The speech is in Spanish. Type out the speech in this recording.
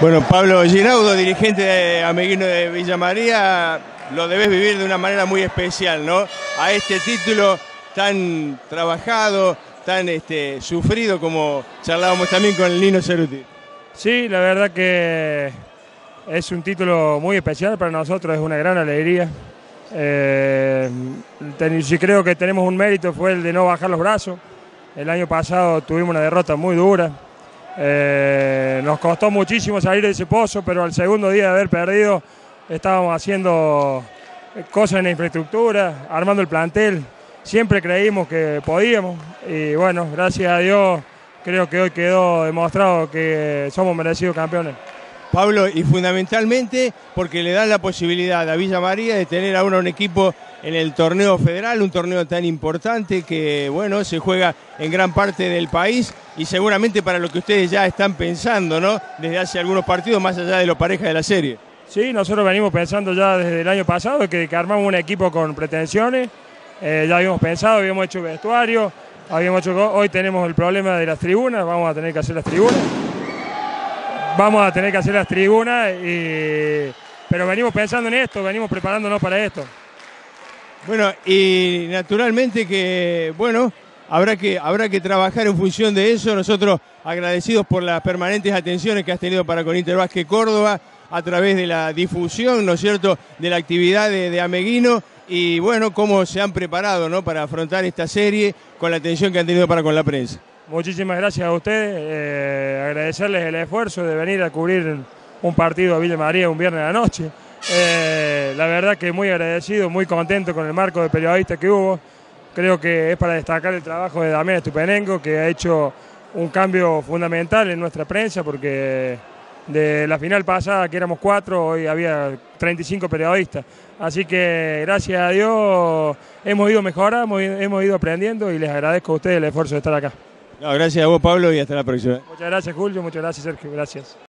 Bueno, Pablo Giraudo, dirigente de Ameguino de Villa María, lo debes vivir de una manera muy especial, ¿no? A este título tan trabajado, tan este, sufrido como charlábamos también con el Nino Ceruti. Sí, la verdad que es un título muy especial para nosotros, es una gran alegría. Eh, si creo que tenemos un mérito fue el de no bajar los brazos. El año pasado tuvimos una derrota muy dura, eh, nos costó muchísimo salir de ese pozo, pero al segundo día de haber perdido estábamos haciendo cosas en la infraestructura, armando el plantel. Siempre creímos que podíamos y bueno, gracias a Dios creo que hoy quedó demostrado que somos merecidos campeones. Pablo, y fundamentalmente porque le dan la posibilidad a Villa María de tener ahora un equipo en el torneo federal, un torneo tan importante que, bueno, se juega en gran parte del país y seguramente para lo que ustedes ya están pensando, ¿no? Desde hace algunos partidos, más allá de los parejas de la serie. Sí, nosotros venimos pensando ya desde el año pasado que, armamos un equipo con pretensiones, eh, ya habíamos pensado, habíamos hecho vestuario, habíamos hecho, hoy tenemos el problema de las tribunas, vamos a tener que hacer las tribunas. Vamos a tener que hacer las tribunas, pero venimos pensando en esto, venimos preparándonos para esto. Bueno, y naturalmente que, bueno, habrá que, habrá que trabajar en función de eso. Nosotros agradecidos por las permanentes atenciones que has tenido para con Interbasque Córdoba a través de la difusión, ¿no es cierto?, de la actividad de, Ameguino y, bueno, cómo se han preparado, ¿no?, para afrontar esta serie con la atención que han tenido para con la prensa. Muchísimas gracias a ustedes, eh, agradecerles el esfuerzo de venir a cubrir un partido a Villa María un viernes a la noche. Eh, la verdad que muy agradecido, muy contento con el marco de periodistas que hubo. Creo que es para destacar el trabajo de Damián Estupenengo, que ha hecho un cambio fundamental en nuestra prensa, porque de la final pasada, que éramos cuatro, hoy había 35 periodistas. Así que gracias a Dios hemos ido mejorando, hemos ido aprendiendo y les agradezco a ustedes el esfuerzo de estar acá. gracias a vos, Pablo, y hasta la próxima. Muchas gracias, Julio. Muchas gracias, Sergio. Gracias.